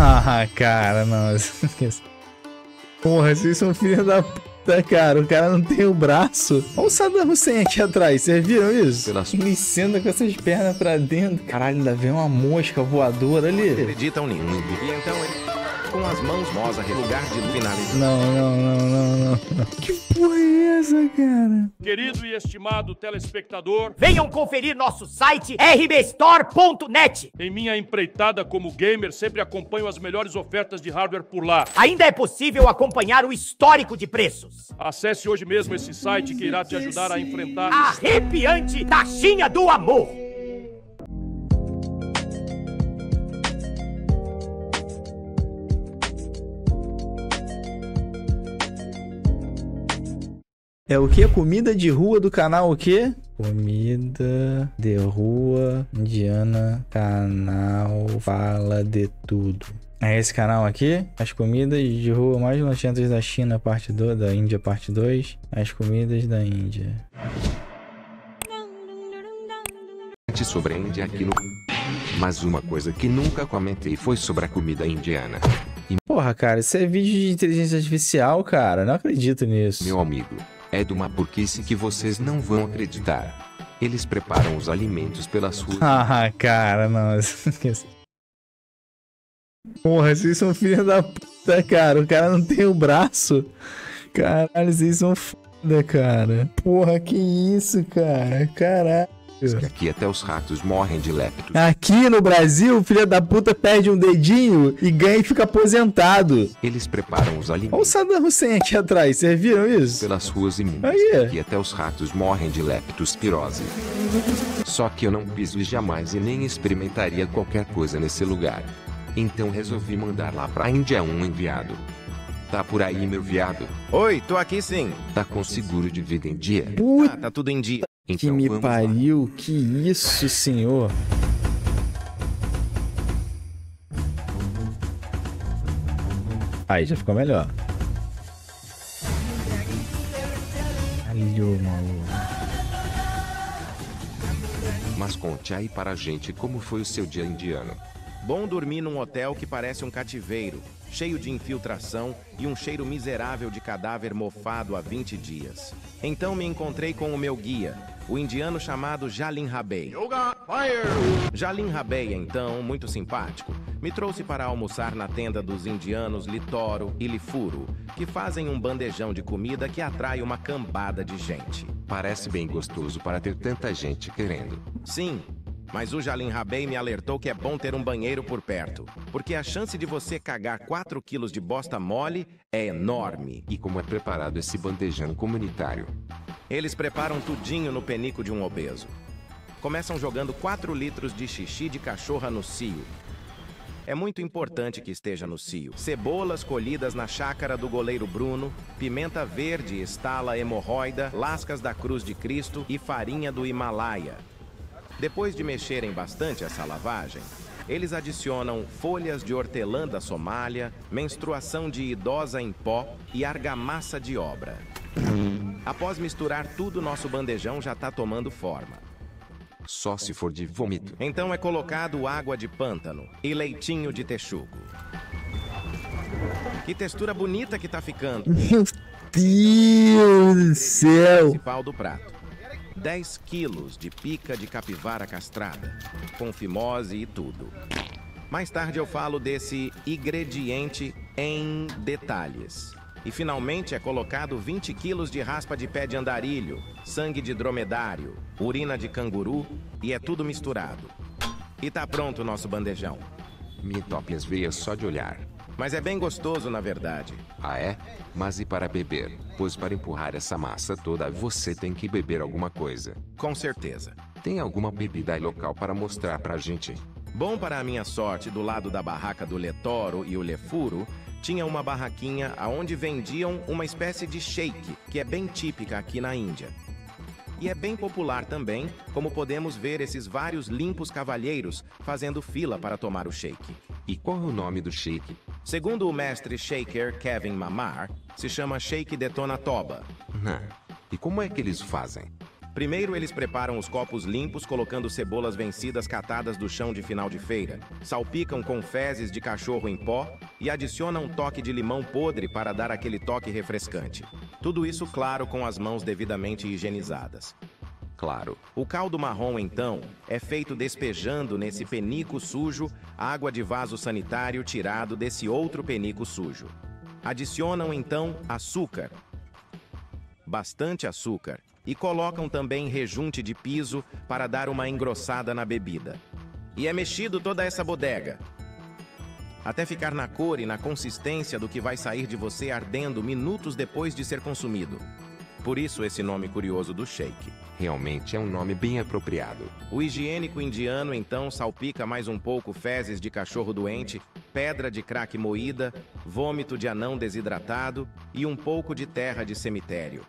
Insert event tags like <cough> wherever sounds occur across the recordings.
Ah, cara, não. <laughs> Esqueci. Porra, vocês são filhos da puta, cara. O cara não tem o braço. Olha o Saddam Hussein aqui atrás. Vocês viram isso? Ele senta com essas pernas pra dentro. Caralho, ainda vem uma mosca voadora ali. acreditam nenhum. E então ele, com as mãos mosa, lugar de finalizar. Não, não, não, não, não. não. Que porra é essa, cara? Querido e estimado telespectador, Venham conferir nosso site rbstore.net. em minha empreitada como gamer, sempre acompanho as melhores ofertas de hardware por lá. Ainda é possível acompanhar o histórico de preços. Acesse hoje mesmo esse site que irá te ajudar a enfrentar. Arrepiante taxinha do amor. É o que? Comida de rua do canal o quê? Comida de rua indiana, canal fala de tudo. É esse canal aqui? As comidas de rua mais nojentas da China, parte 2, da Índia, parte 2. As comidas da Índia. sobre a Índia aqui no. Mas uma coisa que nunca comentei foi sobre a comida indiana. Porra, cara, isso é vídeo de inteligência artificial, cara. Não acredito nisso. Meu amigo, é de uma porquice que vocês não vão acreditar. Eles preparam os alimentos pelas <laughs> ruas. Ah, cara, não. <laughs> Esqueci. Porra, vocês são filhos da puta, cara. O cara não tem o braço. Caralho, vocês são foda, cara. Porra, que isso, cara. Caralho. Que aqui até os ratos morrem de leptos. Aqui no Brasil, o filho da puta perde um dedinho e ganha e fica aposentado. Eles preparam os Olha o alimentos Saddam Hussein aqui atrás, vocês viram isso? pelas ruas imundas. Aí. Aqui até os ratos morrem de leptospirose. Só que eu não piso jamais e nem experimentaria qualquer coisa nesse lugar. Então resolvi mandar lá pra Índia um enviado. Tá por aí, meu viado? Oi, tô aqui sim. Tá com seguro de vida em dia? Puta Ah, tá tudo em dia. Que Então me vamos lá. pariu, que isso, senhor. Aí já ficou melhor. Caralho, maluco. Mas conte aí para a gente como foi o seu dia indiano. Bom dormir num hotel que parece um cativeiro, cheio de infiltração e um cheiro miserável de cadáver mofado há 20 dias. Então me encontrei com o meu guia, o indiano chamado Jalin Rabei. Jalin Rabei, então, muito simpático, me trouxe para almoçar na tenda dos indianos Litoro e Lifuro, que fazem um bandejão de comida que atrai uma cambada de gente. Parece bem gostoso para ter tanta gente querendo. Sim, mas o Jalim Rabei me alertou que é bom ter um banheiro por perto, porque a chance de você cagar 4 quilos de bosta mole é enorme. E como é preparado esse bandejão comunitário? Eles preparam tudinho no penico de um obeso. Começam jogando 4 litros de xixi de cachorra no cio. É muito importante que esteja no cio. Cebolas colhidas na chácara do goleiro Bruno, pimenta verde, estala hemorroida, lascas da cruz de Cristo e farinha do Himalaia. Depois de mexerem bastante essa lavagem, eles adicionam folhas de hortelã da Somália, menstruação de idosa em pó e argamassa de obra. Após misturar tudo, nosso bandejão já está tomando forma. Só se for de vômito. Então é colocado água de pântano e leitinho de texugo. Que textura bonita que tá ficando. Meu Deus do céu. Principal do prato. 10 quilos de pica de capivara castrada, com fimose e tudo. Mais tarde eu falo desse ingrediente em detalhes. E finalmente é colocado 20 quilos de raspa de pé de andarilho, sangue de dromedário, urina de canguru e é tudo misturado. E tá pronto o nosso bandejão. Me entope as veias só de olhar. Mas é bem gostoso, na verdade. Ah é? Mas e para beber? Pois para empurrar essa massa toda você tem que beber alguma coisa. Com certeza. Tem alguma bebida local para mostrar pra gente? Bom para a minha sorte, do lado da barraca do Letoro e o Lefuro, tinha uma barraquinha aonde vendiam uma espécie de shake, que é bem típica aqui na Índia. E é bem popular também, como podemos ver esses vários limpos cavalheiros fazendo fila para tomar o shake. E qual é o nome do shake? Segundo o mestre shaker Kevin Mamar, se chama Shake Detona Toba. E como é que eles fazem? Primeiro, eles preparam os copos limpos colocando cebolas vencidas catadas do chão de final de feira, salpicam com fezes de cachorro em pó e adicionam um toque de limão podre para dar aquele toque refrescante. Tudo isso, claro, com as mãos devidamente higienizadas. Claro, O caldo marrom, então, é feito despejando nesse penico sujo água de vaso sanitário tirado desse outro penico sujo. Adicionam, então, açúcar, bastante açúcar, e colocam também rejunte de piso para dar uma engrossada na bebida. E é mexido toda essa bodega. Até ficar na cor e na consistência do que vai sair de você ardendo minutos depois de ser consumido. Por isso esse nome curioso do shake. realmente é um nome bem apropriado. O higiênico indiano então salpica mais um pouco fezes de cachorro doente, pedra de crack moída, vômito de anão desidratado e um pouco de terra de cemitério.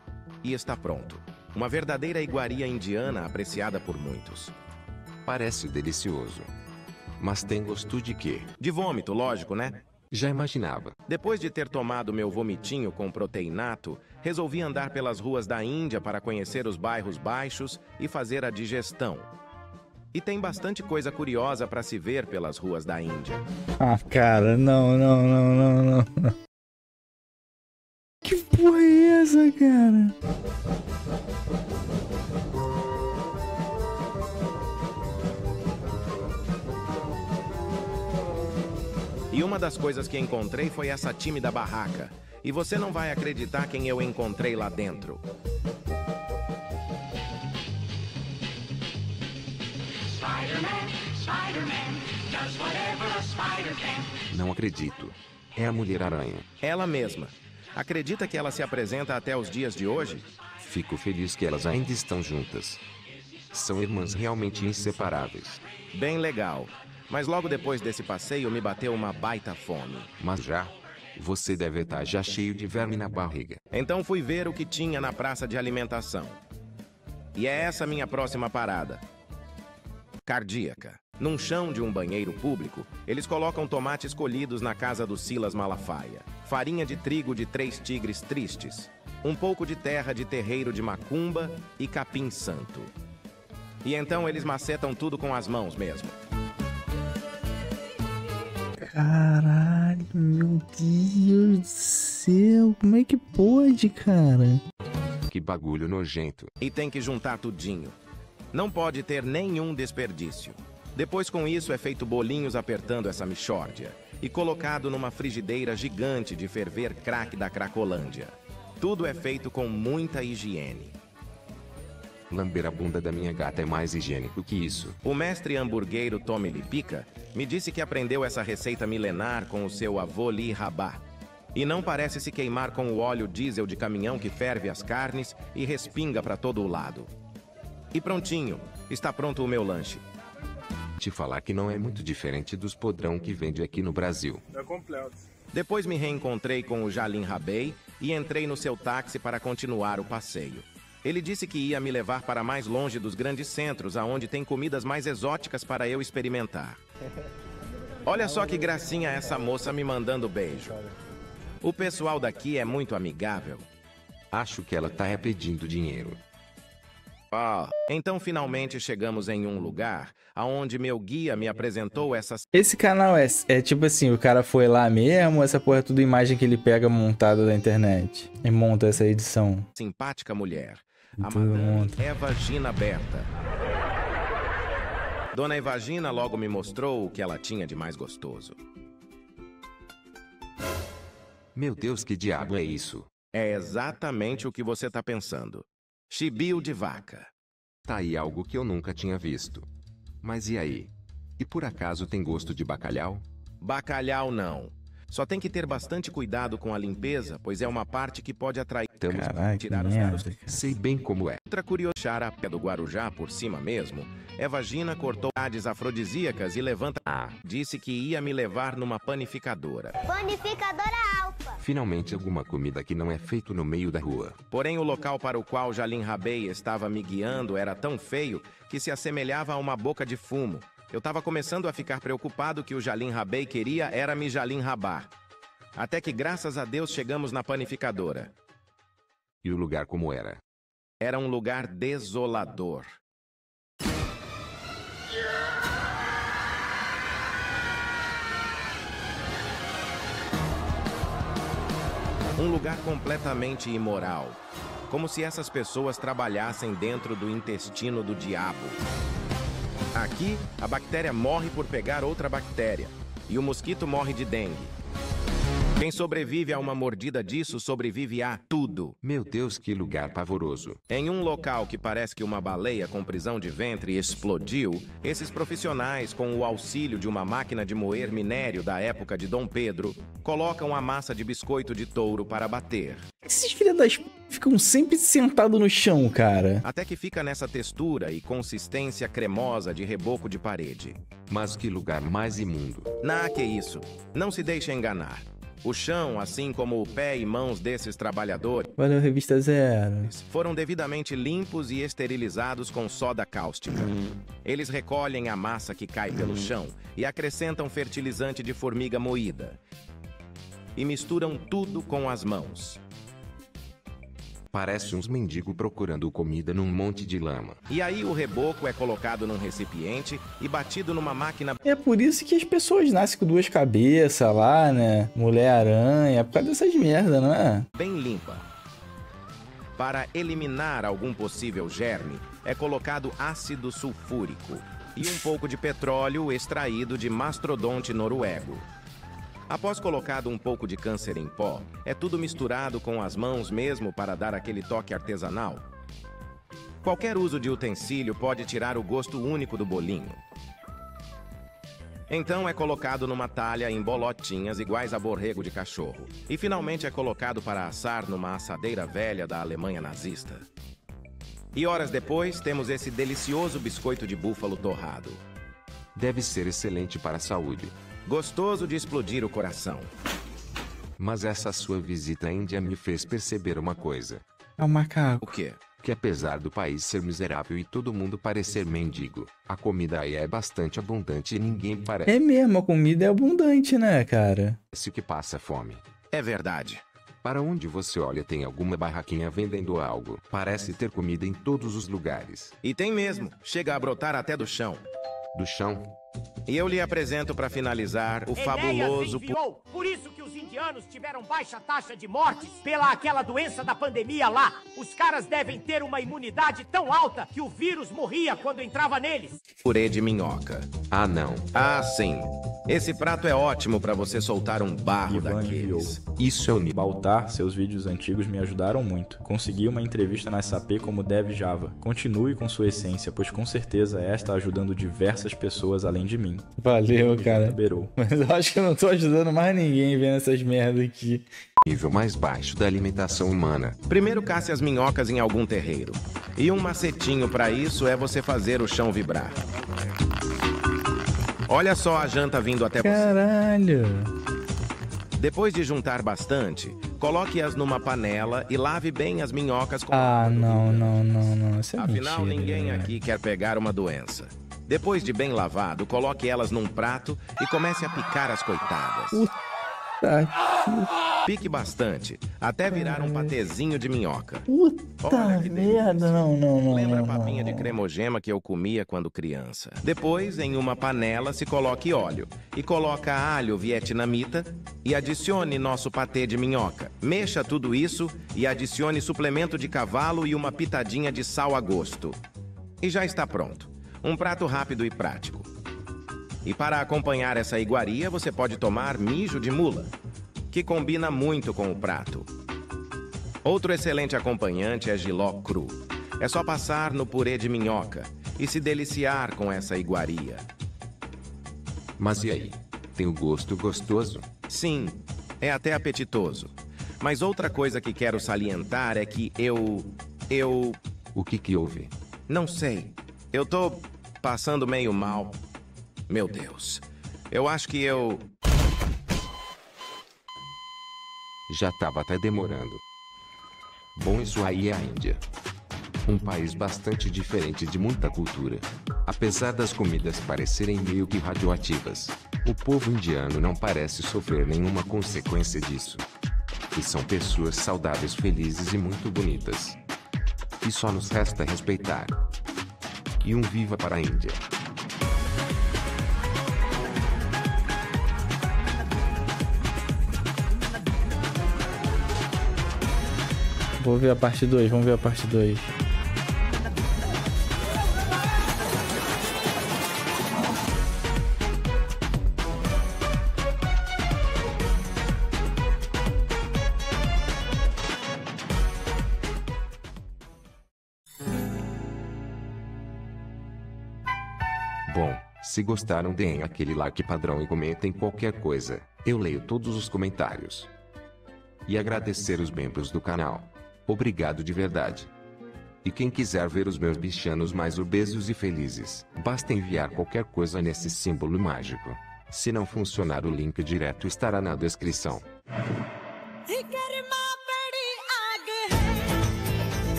E está pronto. Uma verdadeira iguaria indiana apreciada por muitos. Parece delicioso. Mas tem gosto de quê? De vômito, lógico, né? Já imaginava. Depois de ter tomado meu vomitinho com proteinato, resolvi andar pelas ruas da Índia para conhecer os bairros baixos e fazer a digestão. E tem bastante coisa curiosa para se ver pelas ruas da Índia. Ah, cara, não, não, não, não, não. não. Que porra é essa, cara? E uma das coisas que encontrei foi essa tímida barraca. E você não vai acreditar quem eu encontrei lá dentro. Não acredito. É a Mulher-Aranha. Ela mesma. Acredita que ela se apresenta até os dias de hoje? Fico feliz que elas ainda estão juntas. São irmãs realmente inseparáveis. Bem legal. Mas logo depois desse passeio me bateu uma baita fome. Mas já, você deve estar já cheio de verme na barriga. Então fui ver o que tinha na praça de alimentação. E é essa minha próxima parada. Cardíaca. Num chão de um banheiro público, eles colocam tomates colhidos na casa do Silas Malafaia, farinha de trigo de três tigres tristes, um pouco de terra de terreiro de macumba e capim santo. E então eles macetam tudo com as mãos mesmo. Caralho, meu Deus do céu. Como é que pode, cara? Que bagulho nojento. E tem que juntar tudinho. Não pode ter nenhum desperdício. Depois com isso é feito bolinhos apertando essa mixórdia e colocado numa frigideira gigante de ferver crack da Cracolândia. Tudo é feito com muita higiene. Lamber a bunda da minha gata é mais higiênico que isso. O mestre hamburgueiro Tommy Lipica me disse que aprendeu essa receita milenar com o seu avô Li Rabá. E não parece se queimar com o óleo diesel de caminhão que ferve as carnes e respinga para todo o lado. E prontinho, está pronto o meu lanche. Te falar que não é muito diferente dos podrão que vende aqui no Brasil. Depois me reencontrei com o Jalim Rabei e entrei no seu táxi para continuar o passeio. Ele disse que ia me levar para mais longe dos grandes centros, aonde tem comidas mais exóticas para eu experimentar. <laughs> Olha só que gracinha essa moça me mandando beijo. O pessoal daqui é muito amigável. Acho que ela tá pedindo dinheiro. Ah, então finalmente chegamos em um lugar aonde meu guia me apresentou essa Esse canal é, é tipo assim, o cara foi lá mesmo, essa porra é tudo imagem que ele pega montada da internet. E monta essa edição. simpática mulher, a Tudo Madame monta. Evagina Berta. Dona Evagina logo me mostrou o que ela tinha de mais gostoso. Meu Deus, que diabo é isso? É exatamente o que você está pensando. Chibio de vaca. Tá aí algo que eu nunca tinha visto. Mas e aí? E por acaso tem gosto de bacalhau? Bacalhau não. Só tem que ter bastante cuidado com a limpeza, pois é uma parte que pode atrair que tirar os caros. Sei bem como é. Outra curiosidade, a pé do Guarujá por cima mesmo, Evagina cortou ades afrodisíacas e levanta. Ah, disse que ia me levar numa panificadora. Panificadora. Finalmente alguma comida que não é feito no meio da rua. Porém, o local para o qual Jalim Rabei estava me guiando era tão feio que se assemelhava a uma boca de fumo. Eu estava começando a ficar preocupado que o Jalim Rabei queria era me Jalim Rabar. Até que, graças a Deus, chegamos na panificadora. E o lugar como era. Era um lugar desolador. Um lugar completamente imoral. Como se essas pessoas trabalhassem dentro do intestino do diabo. Aqui, a bactéria morre por pegar outra bactéria. E o mosquito morre de dengue. Quem sobrevive a uma mordida disso sobrevive a tudo. Meu Deus, que lugar pavoroso. Em um local que parece que uma baleia com prisão de ventre explodiu, esses profissionais, com o auxílio de uma máquina de moer minério da época de Dom Pedro, colocam a massa de biscoito de touro para bater. Esses filhos das ficam sempre sentados no chão, cara. Até que fica nessa textura e consistência cremosa de reboco de parede. Mas que lugar mais imundo. Na que isso? Não se deixe enganar. O chão, assim como o pé e mãos desses trabalhadores, Valeu, revista zero. foram devidamente limpos e esterilizados com soda cáustica. Eles recolhem a massa que cai pelo chão e acrescentam fertilizante de formiga moída. E misturam tudo com as mãos. Parece uns mendigos procurando comida num monte de lama. E aí o reboco é colocado num recipiente e batido numa máquina É por isso que as pessoas nascem com duas cabeças lá, né? Mulher-aranha, por causa dessas merda, não é? bem limpa. Para eliminar algum possível germe, é colocado ácido sulfúrico e um pouco de petróleo extraído de mastrodonte noruego. Após colocado um pouco de câncer em pó, é tudo misturado com as mãos mesmo para dar aquele toque artesanal. Qualquer uso de utensílio pode tirar o gosto único do bolinho. Então é colocado numa talha em bolotinhas iguais a borrego de cachorro. E finalmente é colocado para assar numa assadeira velha da Alemanha nazista. E horas depois temos esse delicioso biscoito de búfalo torrado. Deve ser excelente para a saúde. Gostoso de explodir o coração. Mas essa sua visita à Índia me fez perceber uma coisa. É um macaco. O quê? Que apesar do país ser miserável e todo mundo parecer mendigo, a comida aí é bastante abundante e ninguém parece É mesmo, a comida é abundante, né, cara? que passa fome. É verdade. Para onde você olha tem alguma barraquinha vendendo algo. Parece ter comida em todos os lugares. E tem mesmo. Chega a brotar até do chão. Do chão, E eu lhe apresento para finalizar o fabuloso. enviou. Por isso que os indianos tiveram baixa taxa de mortes pela aquela doença da pandemia lá. Os caras devem ter uma imunidade tão alta que o vírus morria quando entrava neles. purê de minhoca. ah não, Ah, sim. Esse prato é ótimo para você soltar um barro Ivan daqueles. isso é o nível. Baltar, seus vídeos antigos me ajudaram muito. Consegui uma entrevista na SAP como Dev Java. Continue com sua essência, pois com certeza esta está ajudando diversas pessoas além de mim. Valeu, cara. Beirou. Mas eu acho que eu não tô ajudando mais ninguém vendo essas merdas aqui. nível mais baixo da alimentação humana. Primeiro casse as minhocas em algum terreiro. E um macetinho para isso é você fazer o chão vibrar. Olha só a janta vindo até você. Caralho. Depois de juntar bastante, coloque-as numa panela e lave bem as minhocas com Ah, não, não, não, não. Isso é Afinal, mentira, ninguém né? aqui quer pegar uma doença. Depois de bem lavado, coloque elas num prato e comece a picar as coitadas. Tá Pique bastante, até virar um patezinho de minhoca. Puta merda, não, não, não. Lembra a não, papinha não. de cremogema que eu comia quando criança? Depois, em uma panela, se coloque óleo. E coloca alho vietnamita e adicione nosso patê de minhoca. Mexa tudo isso e adicione suplemento de cavalo e uma pitadinha de sal a gosto. E já está pronto. Um prato rápido e prático. E para acompanhar essa iguaria, você pode tomar mijo de mula, que combina muito com o prato. Outro excelente acompanhante é giló cru. É só passar no purê de minhoca e se deliciar com essa iguaria. Mas e aí? Tem o gosto gostoso? Sim, é até apetitoso. Mas outra coisa que quero salientar é que eu. Eu. O que que houve? Não sei. Eu tô passando meio mal. Meu Deus. Eu acho que eu. Já tava até demorando. Bom, isso aí é a Índia. Um país bastante diferente de muita cultura. Apesar das comidas parecerem meio que radioativas, o povo indiano não parece sofrer nenhuma consequência disso. E são pessoas saudáveis, felizes e muito bonitas. E só nos resta respeitar. E um viva para a Índia. Vou ver a parte 2, vamos ver a parte 2. Bom, se gostaram deem aquele like padrão e comentem qualquer coisa. Eu leio todos os comentários. E agradecer os membros do canal. Obrigado de verdade. E quem quiser ver os meus bichanos mais obesos e felizes, basta enviar qualquer coisa nesse símbolo mágico. Se não funcionar o link direto estará na descrição.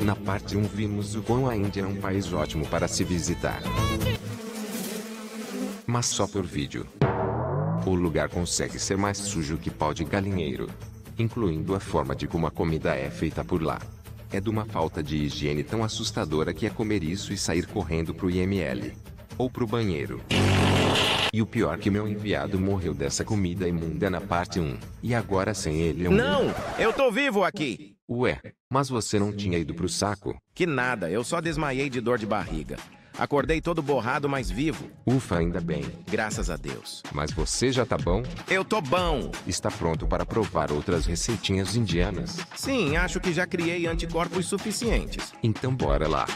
Na parte 1 vimos o quão a Índia é um país ótimo para se visitar. Mas só por vídeo. O lugar consegue ser mais sujo que pau de galinheiro. Incluindo a forma de como a comida é feita por lá. É de uma falta de higiene tão assustadora que é comer isso e sair correndo pro IML. Ou pro banheiro. E o pior que meu enviado morreu dessa comida imunda na parte 1. E agora sem ele eu... Não! Eu tô vivo aqui! Ué, mas você não tinha ido pro saco? Que nada, eu só desmaiei de dor de barriga. Acordei todo borrado, mas vivo. Ufa, ainda bem. Graças a Deus. Mas você já tá bom? Eu tô bom! Está pronto para provar outras receitinhas indianas? Sim, acho que já criei anticorpos suficientes. Então bora lá.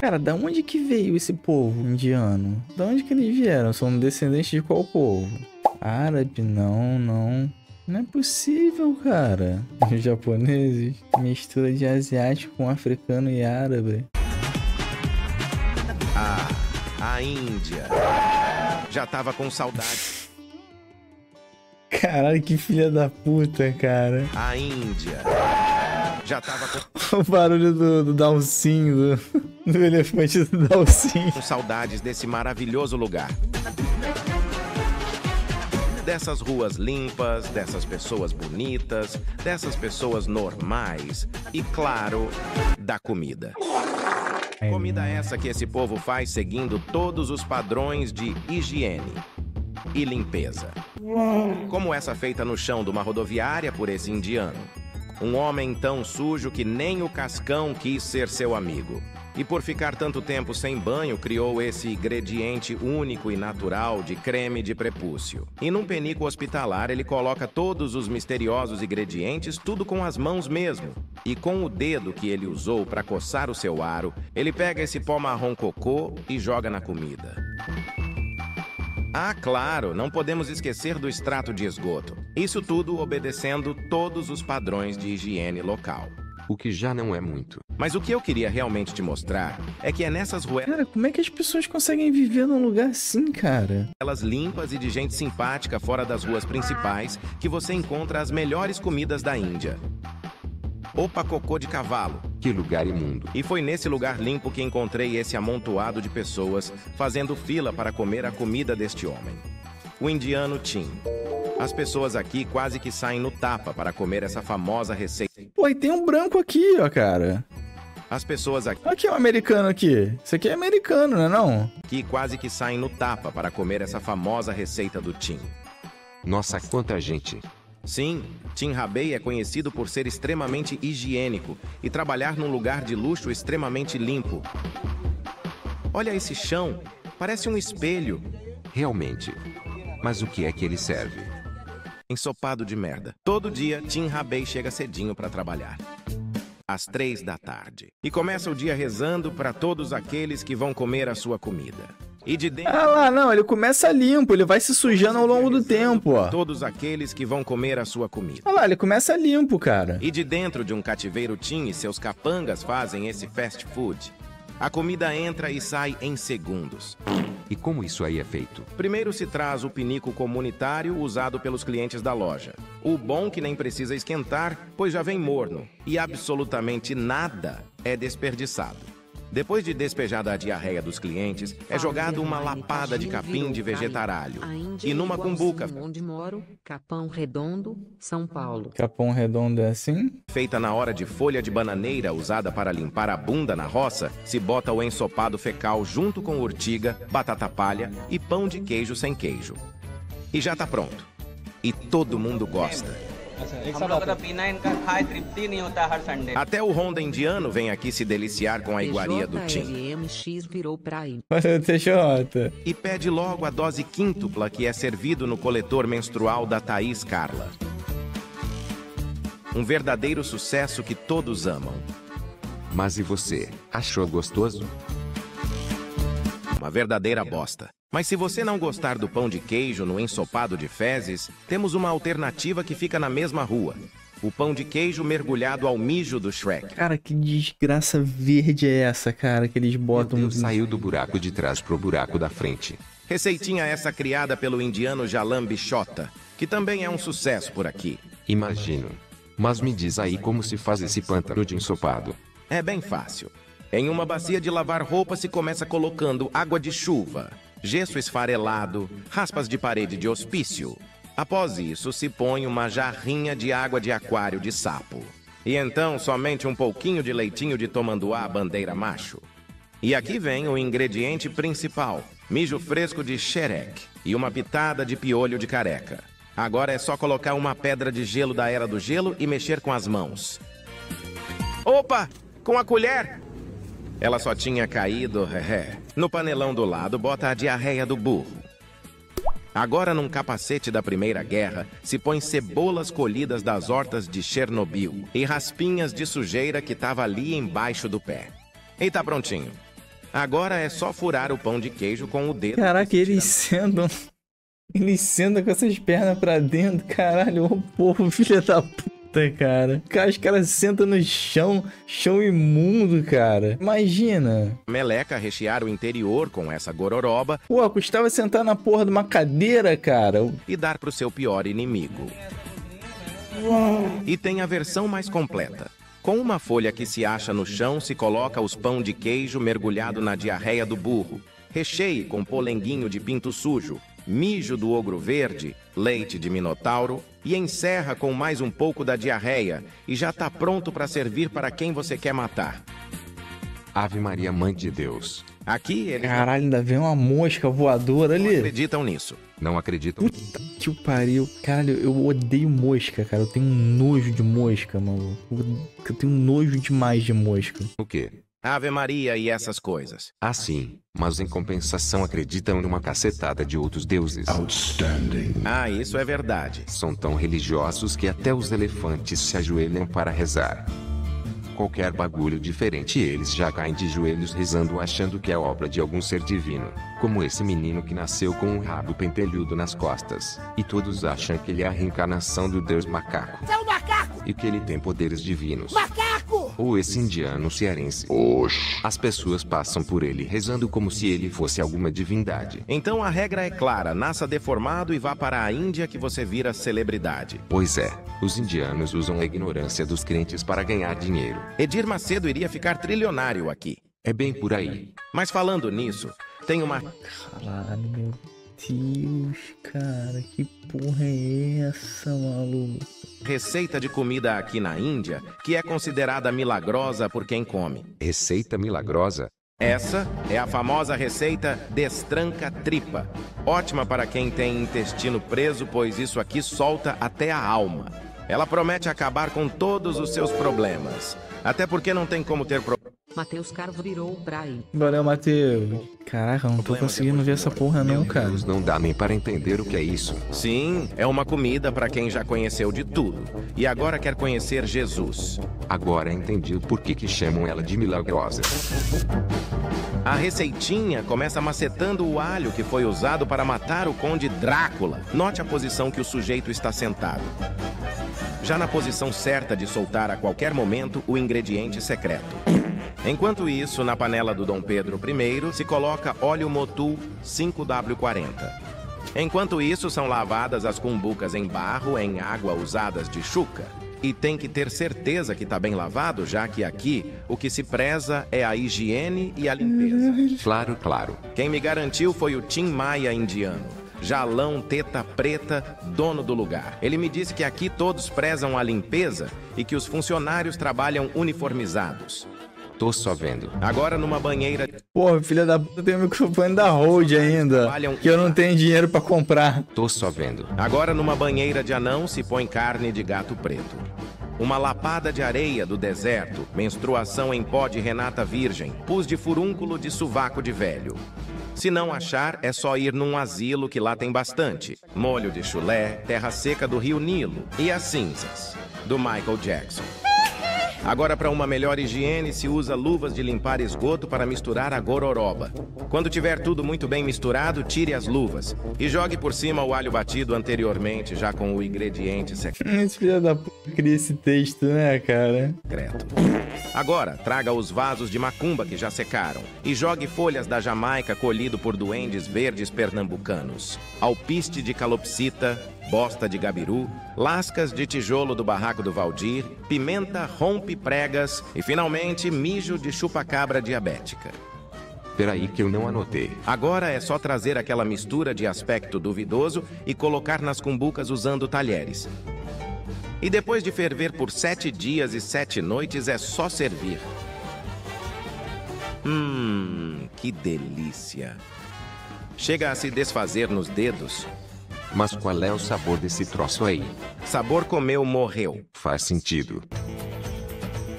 Cara, da onde que veio esse povo indiano? Da onde que eles vieram? São descendentes de qual povo? Árabe? Não, não. Não é possível, cara. Os <laughs> japoneses. Mistura de asiático com africano e árabe. Ah, a Índia. Já tava com saudade. Caralho, que filha da puta, cara. A Índia. Já tava com, <laughs> O barulho do, do Dalcinho, do, do elefante do Dalcinho. com saudades desse maravilhoso lugar. Dessas ruas limpas, dessas pessoas bonitas, dessas pessoas normais e, claro, da comida. Comida essa que esse povo faz seguindo todos os padrões de higiene e limpeza. Como essa feita no chão de uma rodoviária por esse indiano. Um homem tão sujo que nem o Cascão quis ser seu amigo. E por ficar tanto tempo sem banho, criou esse ingrediente único e natural de creme de prepúcio. E num penico hospitalar, ele coloca todos os misteriosos ingredientes, tudo com as mãos mesmo. E com o dedo que ele usou para coçar o seu aro, ele pega esse pó marrom cocô e joga na comida. Ah, claro, não podemos esquecer do extrato de esgoto. Isso tudo obedecendo todos os padrões de higiene local. O que já não é muito. Mas o que eu queria realmente te mostrar é que é nessas ruelas Cara, como é que as pessoas conseguem viver num lugar assim, cara? limpas e de gente simpática fora das ruas principais que você encontra as melhores comidas da Índia. Opa cocô de cavalo. Que lugar imundo. E foi nesse lugar limpo que encontrei esse amontoado de pessoas fazendo fila para comer a comida deste homem. O indiano Tim. As pessoas aqui quase que saem no tapa para comer essa famosa receita. Pô, e tem um branco aqui, ó, cara. As pessoas aqui Aqui é um americano aqui. Isso aqui é americano, né não? quase que saem no tapa para comer essa famosa receita do Tim. Nossa, quanta gente. Sim, Tim Rabei é conhecido por ser extremamente higiênico e trabalhar num lugar de luxo extremamente limpo. Olha esse chão, parece um espelho. Realmente. Mas o que é que ele serve? Ensopado de merda. Todo dia, Tim Rabei chega cedinho para trabalhar. Às três da tarde. E começa o dia rezando para todos aqueles que vão comer a sua comida. E de dentro, Ah lá, não, ele começa limpo, ele vai se sujando ao longo do tempo, ó. todos aqueles que vão comer a sua comida. Olha lá, ele começa limpo, cara. E de dentro de um cativeiro Tim e seus capangas fazem esse fast food. A comida entra e sai em segundos. E como isso aí é feito? Primeiro se traz o pinico comunitário usado pelos clientes da loja. O bom que nem precisa esquentar, pois já vem morno. E absolutamente nada é desperdiçado. Depois de despejada a diarreia dos clientes, é jogado uma lapada de capim de vegetaralho. E numa cumbuca Onde moro, Capão Redondo, São Paulo. Capão redondo é assim? feita na hora de folha de bananeira usada para limpar a bunda na roça, se bota o ensopado fecal junto com urtiga, batata palha e pão de queijo sem queijo. E já tá pronto. E todo mundo gosta. हम लोग का तो पीना इनका खाए तृप्ति नहीं होता हर Sunday Até o Honda indiano vem aqui se deliciar com a iguaria do Tim. PJLMX virou praia. Olha o TJ. <laughs> E pede logo a dose quíntupla que é servido no coletor menstrual da Thaís Carla. Um verdadeiro sucesso que todos amam. Mas e você, achou gostoso? Uma verdadeira bosta. Mas se você não gostar do pão de queijo no ensopado de fezes, temos uma alternativa que fica na mesma rua. O pão de queijo mergulhado ao mijo do Shrek. Cara, que desgraça verde é essa, cara, que eles Meu botam... Deus, saiu do buraco de trás pro buraco da frente. Receitinha essa criada pelo indiano Jalam Bichota, que também é um sucesso por aqui. Imagino. Mas me diz aí como se faz esse pântano de ensopado. É bem fácil. Em uma bacia de lavar roupa se começa colocando água de chuva, gesso esfarelado, raspas de parede de hospício. Após isso, se põe uma jarrinha de água de aquário de sapo. E então somente um pouquinho de leitinho de tomanduá bandeira macho. E aqui vem o ingrediente principal: mijo fresco de xerec e uma pitada de piolho de careca. Agora é só colocar uma pedra de gelo da era do gelo e mexer com as mãos. Opa! Com a colher! Ela só tinha caído, No panelão do lado, bota a diarreia do burro. Agora, num capacete da Primeira Guerra, se põe cebolas colhidas das hortas de Chernobyl e raspinhas de sujeira que tava ali embaixo do pé. E tá prontinho. Agora é só furar o pão de queijo com o dedo. Caraca, eles sentam... Eles sentam com essas pernas pra dentro, caralho, ô povo, filha da puta, cara. Cara, Os caras sentam no chão, chão imundo, cara. Imagina. Meleca rechear o interior com essa gororoba Pô, custava sentar na porra de uma cadeira, cara. e dar pro seu pior inimigo. E tem a versão mais completa. Com uma folha que se acha no chão, se coloca os pão de queijo mergulhado na diarreia do burro. Recheie com polenguinho de pinto sujo, mijo do ogro verde, leite de minotauro e encerra com mais um pouco da diarreia e já tá pronto para servir para quem você quer matar. Ave Maria, Mãe de Deus. Aqui eles Caralho, ainda vem uma mosca voadora não ali. acreditam nisso. Não acredito. Puta que o pariu. Caralho, eu odeio mosca, cara. Eu tenho um nojo de mosca, maluco. Eu tenho um nojo demais de mosca. O quê? Ave Maria e essas coisas. Ah, sim. Mas em compensação acreditam numa cacetada de outros deuses. Ah, isso é verdade. São tão religiosos que até os elefantes se ajoelham para rezar. Qualquer bagulho diferente eles já caem de joelhos rezando achando que é obra de algum ser divino. Como esse menino que nasceu com um rabo pentelhudo nas costas. E todos acham que ele é a reencarnação do deus macaco. É um macaco! E que ele tem poderes divinos. Macaco! Ou esse indiano cearense. As pessoas passam por ele rezando como se ele fosse alguma divindade. Então a regra é clara: nasça deformado e vá para a Índia que você vira celebridade. Pois é, os indianos usam a ignorância dos crentes para ganhar dinheiro. Edir Macedo iria ficar trilionário aqui. É bem por aí. Mas falando nisso, tem uma Caralho, meu Deus, cara. Que porra é essa, maluco? receita de comida aqui na Índia que é considerada milagrosa por quem come. Receita milagrosa? Essa é a famosa receita destranca tripa. Ótima para quem tem intestino preso, pois isso aqui solta até a alma. Ela promete acabar com todos os seus problemas. Até porque não tem como ter problema. Matheus Carvo virou praia. Valeu, Matheus. Caraca, não tô Problema conseguindo ver essa porra não, Meu cara. Deus, não dá nem para entender o que é isso. Sim, é uma comida para quem já conheceu de tudo e agora quer conhecer Jesus. Agora entendi o porquê que chamam ela de milagrosa. A receitinha começa macetando o alho que foi usado para matar o conde Drácula. Note a posição que o sujeito está sentado. Já na posição certa de soltar a qualquer momento o ingrediente secreto. Enquanto isso, na panela do Dom Pedro I se coloca óleo motul 5W40. Enquanto isso, são lavadas as cumbucas em barro em água usadas de chuca. E tem que ter certeza que tá bem lavado, já que aqui o que se preza é a higiene e a limpeza. Claro, claro. Quem me garantiu foi o Tim Maia indiano. Jalão teta preta, dono do lugar. Ele me disse que aqui todos prezam a limpeza e que os funcionários trabalham uniformizados. Tô só vendo. Agora numa banheira Porra, filha da puta, tem o microfone da Hold ainda. Que eu não tenho dinheiro pra comprar. Tô só vendo. Agora, numa banheira de anão, se põe carne de gato preto. Uma lapada de areia do deserto, menstruação em pó de Renata Virgem, pus de furúnculo de sovaco de velho. Se não achar, é só ir num asilo que lá tem bastante. Molho de chulé, terra seca do rio Nilo e as cinzas, do Michael Jackson. Agora, para uma melhor higiene, se usa luvas de limpar esgoto para misturar a gororoba. Quando tiver tudo muito bem misturado, tire as luvas e jogue por cima o alho batido anteriormente, já com o ingrediente secreto. <laughs> Esse filho da puta cria esse texto, né, cara? Agora, traga os vasos de macumba que já secaram e jogue folhas da Jamaica colhido por duendes verdes pernambucanos, alpiste de calopsita, bosta de gabiru, lascas de tijolo do barraco do Valdir, pimenta rompe pregas e, finalmente, mijo de chupacabra diabética. Peraí que eu não anotei. Agora é só trazer aquela mistura de aspecto duvidoso e colocar nas cumbucas usando talheres. E depois de ferver por sete dias e sete noites, é só servir. Hum, que delícia. Chega a se desfazer nos dedos. Mas qual é o sabor desse troço aí? Sabor comeu, morreu. Faz sentido.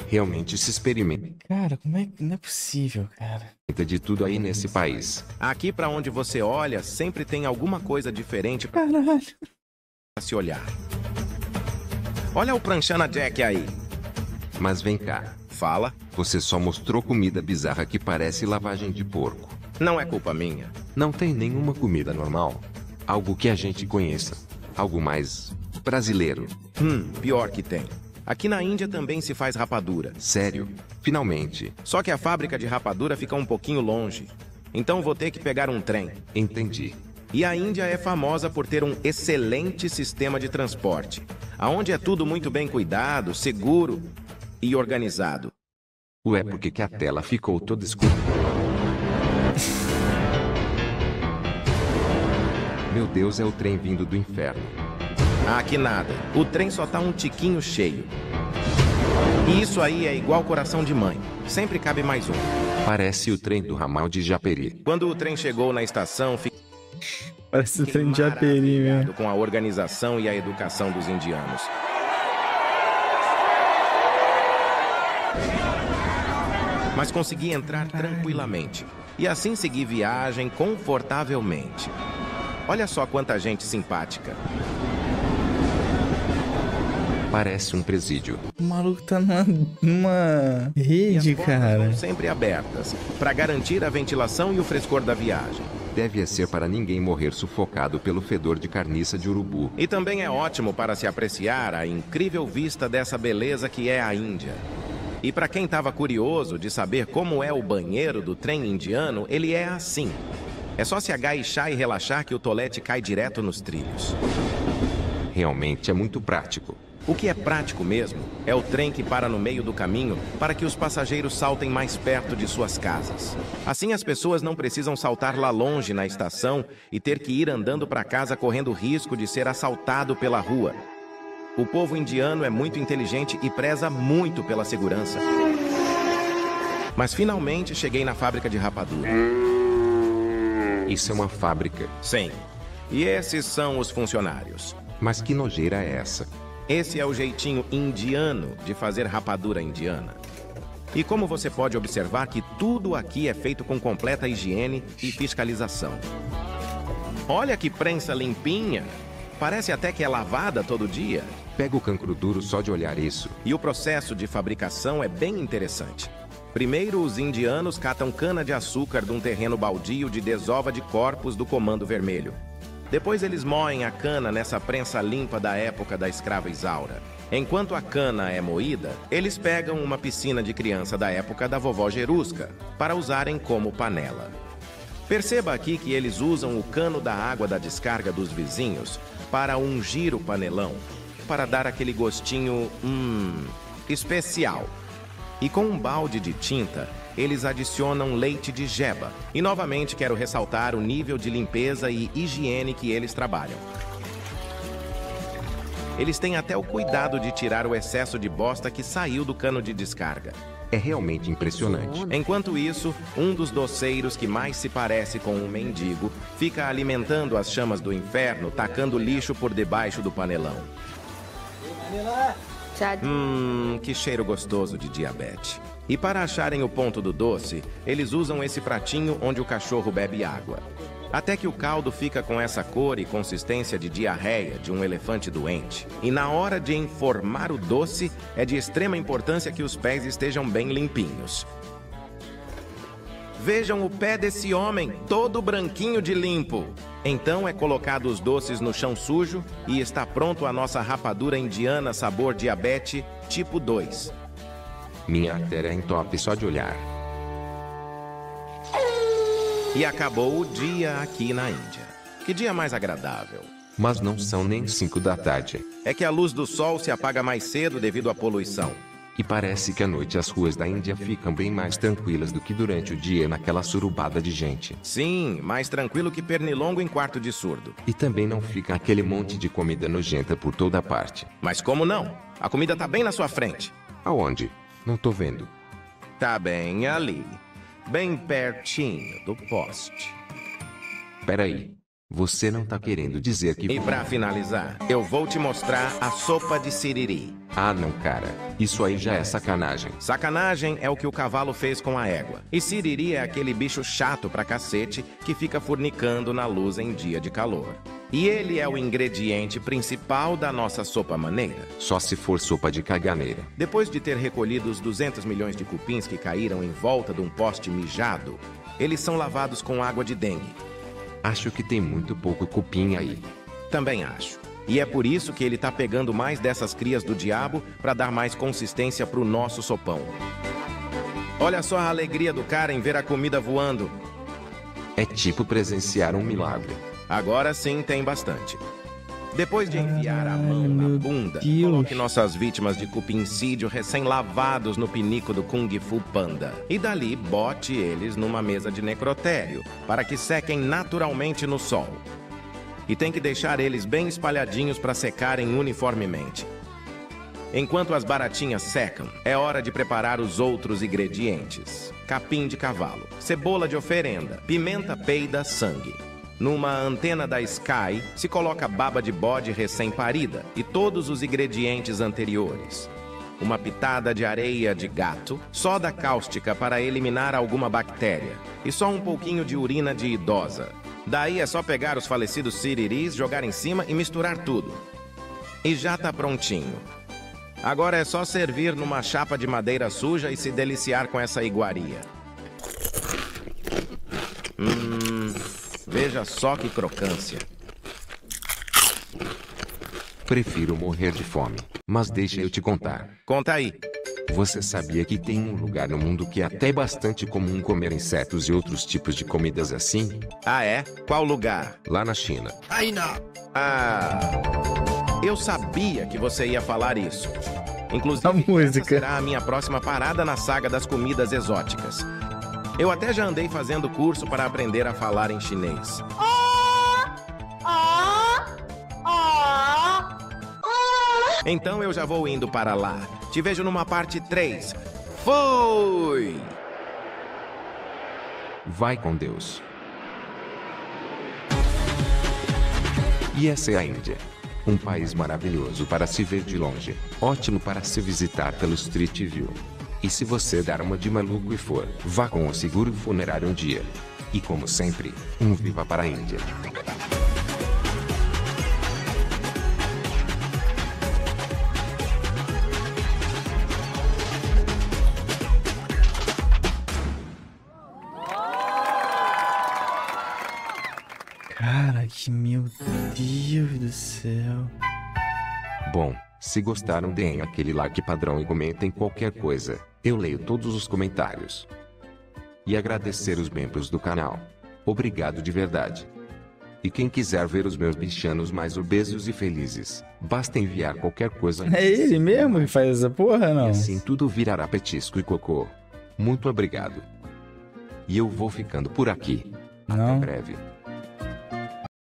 Realmente se experimenta Cara, como é que. Não é possível, cara. de tudo aí nesse país. Aqui pra onde você olha, sempre tem alguma coisa diferente pra Caralho. se olhar. Olha o Pranchana Jack aí. Mas vem cá. Fala. Você só mostrou comida bizarra que parece lavagem de porco. Não é culpa minha. Não tem nenhuma comida normal. Algo que a gente conheça. Algo mais brasileiro. Hum, pior que tem. Aqui na Índia também se faz rapadura. Sério. Finalmente. Só que a fábrica de rapadura fica um pouquinho longe. Então vou ter que pegar um trem. Entendi. E a Índia é famosa por ter um excelente sistema de transporte, aonde é tudo muito bem cuidado, seguro e organizado. Ué, por que que a tela ficou toda escura? Meu Deus, é o trem vindo do inferno. Ah, que nada. O trem só tá um tiquinho cheio. E isso aí é igual coração de mãe. Sempre cabe mais um. Parece o trem do ramal de Japeri. Quando o trem chegou na estação, fiquei Parece o trem de Japeri maravilhado com a organização e a educação dos indianos. Mas consegui entrar tranquilamente. E assim segui viagem confortavelmente. Olha só quanta gente simpática. Parece um presídio. O maluco tá numa, numa rede, E as portas cara. sempre abertas, para garantir a ventilação e o frescor da viagem. Deve ser para ninguém morrer sufocado pelo fedor de carniça de urubu. E também é ótimo para se apreciar a incrível vista dessa beleza que é a Índia. E para quem estava curioso de saber como é o banheiro do trem indiano, ele é assim. É só se agachar e relaxar que o tolete cai direto nos trilhos. Realmente é muito prático. O que é prático mesmo é o trem que para no meio do caminho para que os passageiros saltem mais perto de suas casas. Assim as pessoas não precisam saltar lá longe na estação e ter que ir andando para casa correndo risco de ser assaltado pela rua. O povo indiano é muito inteligente e preza muito pela segurança. Mas finalmente cheguei na fábrica de rapadura. Isso é uma fábrica. Sim. E esses são os funcionários. Mas que nojeira é essa? Esse é o jeitinho indiano de fazer rapadura indiana. E como você pode observar que tudo aqui é feito com completa higiene e fiscalização. Olha que prensa limpinha. Parece até que é lavada todo dia. Pega o cancro duro só de olhar isso. E o processo de fabricação é bem interessante. Primeiro, os indianos catam cana-de-açúcar de um terreno baldio de desova de corpos do Comando Vermelho. Depois eles moem a cana nessa prensa limpa da época da escrava Isaura. Enquanto a cana é moída, eles pegam uma piscina de criança da época da vovó Jerusca para usarem como panela. Perceba aqui que eles usam o cano da água da descarga dos vizinhos para ungir o panelão. para dar aquele gostinho, hum, especial. E com um balde de tinta, eles adicionam leite de jeba. E novamente quero ressaltar o nível de limpeza e higiene que eles trabalham. Eles têm até o cuidado de tirar o excesso de bosta que saiu do cano de descarga. É realmente impressionante. Enquanto isso, um dos doceiros que mais se parece com um mendigo fica alimentando as chamas do inferno, tacando lixo por debaixo do panelão. Hum, que cheiro gostoso de diabetes. E para acharem o ponto do doce, eles usam esse pratinho onde o cachorro bebe água. Até que o caldo fica com essa cor e consistência de diarreia de um elefante doente. E na hora de informar o doce, é de extrema importância que os pés estejam bem limpinhos. Vejam o pé desse homem, todo branquinho de limpo. Então é colocado os doces no chão sujo e está pronto a nossa rapadura indiana sabor diabetes tipo 2. Minha artéria entope só de olhar. E acabou o dia aqui na Índia. Que dia mais agradável. Mas não são nem 5 da tarde. É que a luz do sol se apaga mais cedo devido à poluição. E parece que à noite as ruas da Índia ficam bem mais tranquilas do que durante o dia naquela surubada de gente. Sim, mais tranquilo que pernilongo em quarto de surdo. E também não fica aquele monte de comida nojenta por toda parte. Mas como não? A comida tá bem na sua frente. Aonde? Não tô vendo. Tá bem ali. Bem pertinho do poste. Peraí. Você não tá querendo dizer que. E pra finalizar, eu vou te mostrar a sopa de siriri. Ah, não, cara. Isso aí já é sacanagem. Sacanagem é o que o cavalo fez com a égua. E siriri é aquele bicho chato pra cacete que fica fornicando na luz em dia de calor. E ele é o ingrediente principal da nossa sopa maneira. Só se for sopa de caganeira. Depois de ter recolhido os 200 milhões de cupins que caíram em volta de um poste mijado, eles são lavados com água de dengue. Acho que tem muito pouco cupim aí. Também acho. E é por isso que ele tá pegando mais dessas crias do diabo para dar mais consistência pro nosso sopão. Olha só a alegria do cara em ver a comida voando. É tipo presenciar um milagre. Agora sim tem bastante. Depois de enfiar a mão na bunda, coloque nossas vítimas de cupincídio recém-lavados no pinico do Kung Fu Panda. E dali, bote eles numa mesa de necrotério, para que sequem naturalmente no sol. E tem que deixar eles bem espalhadinhos para secarem uniformemente. Enquanto as baratinhas secam, é hora de preparar os outros ingredientes: capim de cavalo, cebola de oferenda, pimenta peida, sangue. Numa antena da Sky se coloca baba de bode recém-parida e todos os ingredientes anteriores. Uma pitada de areia de gato, soda cáustica para eliminar alguma bactéria e só um pouquinho de urina de idosa. Daí é só pegar os falecidos siriris, jogar em cima e misturar tudo. E já tá prontinho. Agora é só servir numa chapa de madeira suja e se deliciar com essa iguaria. Veja só que crocância. Prefiro morrer de fome. Mas deixa eu te contar. Conta aí. Você sabia que tem um lugar no mundo que é até bastante comum comer insetos e outros tipos de comidas assim? Ah, é? Qual lugar? Lá na China. Ah. Eu sabia que você ia falar isso. Inclusive, A música. essa será a minha próxima parada na saga das comidas exóticas. Eu até já andei fazendo curso para aprender a falar em chinês. Então eu já vou indo para lá. Te vejo numa parte 3. Fui! Vai com Deus. E essa é a Índia. Um país maravilhoso para se ver de longe. Ótimo para se visitar pelo Street View. E se você dar uma de maluco e for, vá com o seguro funerário um dia. E como sempre, um viva para a Índia. Cara, que meu Deus do céu. Bom, se gostaram deem aquele like padrão e comentem qualquer coisa. Eu leio todos os comentários. E agradecer os membros do canal. Obrigado de verdade. E quem quiser ver os meus bichanos mais obesos e felizes, basta enviar qualquer coisa. É ele mesmo que faz essa porra, E não? assim tudo virará petisco e cocô. Muito obrigado. E eu vou ficando por aqui. Até Não. breve.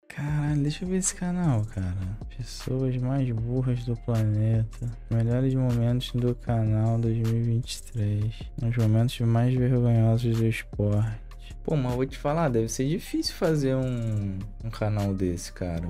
Caralho, deixa eu ver esse canal, cara. Pessoas mais burras do planeta. Melhores momentos do canal 2023. Os momentos mais vergonhosos do esporte. Pô, mas vou te falar, deve ser difícil fazer um, um canal desse, cara.